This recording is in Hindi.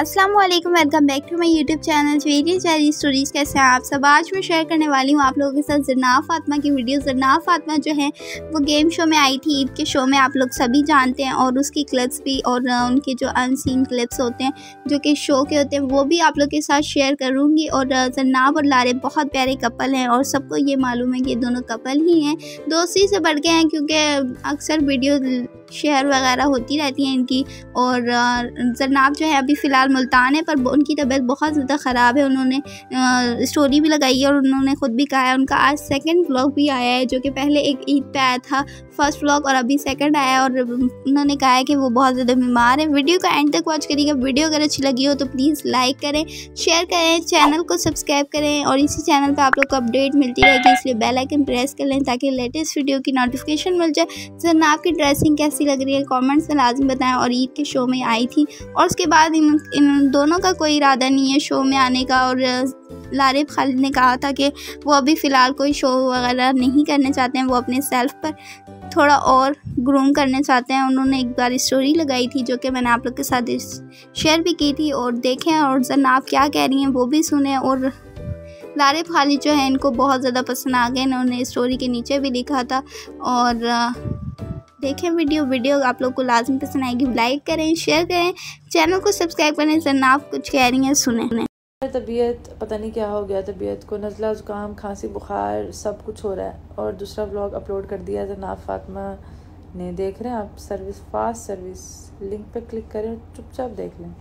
अस्सलाम वालेकुम welcome back to my YouTube channel various जारी स्टोरीज़ कैसे हैं आप सब? आज मैं शेयर करने वाली हूँ आप लोगों के साथ जरना फातमा की वीडियो जरना फातमा जो है, वो गेम शो में आई थी, ईद के शो में आप लोग सभी जानते हैं। और उसकी क्लिप्स भी और उनके जो अनसीन क्लिप्स होते हैं, जो कि शो के होते हैं, वो भी आप लोग के साथ शेयर करूँगी। और जरनाब और लारे बहुत प्यारे कपल हैं और सबको ये मालूम है कि ये दोनों कपल ही हैं। दोस्ती से बढ़ गए हैं क्योंकि अक्सर वीडियो शेयर वगैरह होती रहती हैं इनकी। और जरनाब जो है, अभी फ़िलहाल मुल्तान है, पर उनकी तबीयत बहुत ज़्यादा ख़राब है। उन्होंने स्टोरी भी लगाई है और उन्होंने ख़ुद भी कहा है। उनका आज सेकंड व्लॉग भी आया है, जो कि पहले एक ईद पे आया था फ़र्स्ट व्लॉग और अभी सेकंड आया और उन्होंने कहा है कि वो बहुत ज़्यादा बीमार है। वीडियो का एंड तक वॉच करिएगा। वीडियो अगर अच्छी लगी हो तो प्लीज़ लाइक करें शेयर करें चैनल को सब्सक्राइब करें, और इसी चैनल पर आप लोग को अपडेट मिलती रहेगी। इसलिए बेल आइकन प्रेस कर लें, ताकि लेटेस्ट वीडियो की नोटिफिकेशन मिल जाए। जरनाब आपकी ड्रेसिंग कैसी लग रही है कॉमेंट्स में लाजमी बताएँ, और ईद के शो में आई थी। और उसके बाद इन दोनों का कोई इरादा नहीं है शो में आने का और लारिब खालिद ने कहा था कि वो अभी फ़िलहाल कोई शो वगैरह नहीं करने चाहते हैं, वो अपने सेल्फ पर थोड़ा और ग्रूम करने चाहते हैं। उन्होंने एक बार स्टोरी लगाई थी जो कि मैंने आप लोग के साथ शेयर भी की थी और देखें और जन आप क्या कह रही हैं, वो भी सुने और लारिफ खालिद जो है, इनको बहुत ज़्यादा पसंद आ गए। इन्होंने स्टोरी के नीचे भी लिखा था और देखें वीडियो। वीडियो आप लोग को लाजमी पसंद आएगी। लाइक करें, शेयर करें। चैनल को सब्सक्राइब करें सर आप कुछ कह रही हैं, सुने। तबीयत पता नहीं क्या हो गया। तबीयत को नज़ला, ज़ुकाम, खांसी, बुखार सब कुछ हो रहा है। और दूसरा ब्लॉग अपलोड कर दिया जनाब फातमा ने। देख रहे हैं आप? सर्विस फास्ट सर्विस लिंक पे क्लिक करें चुपचाप देख लें।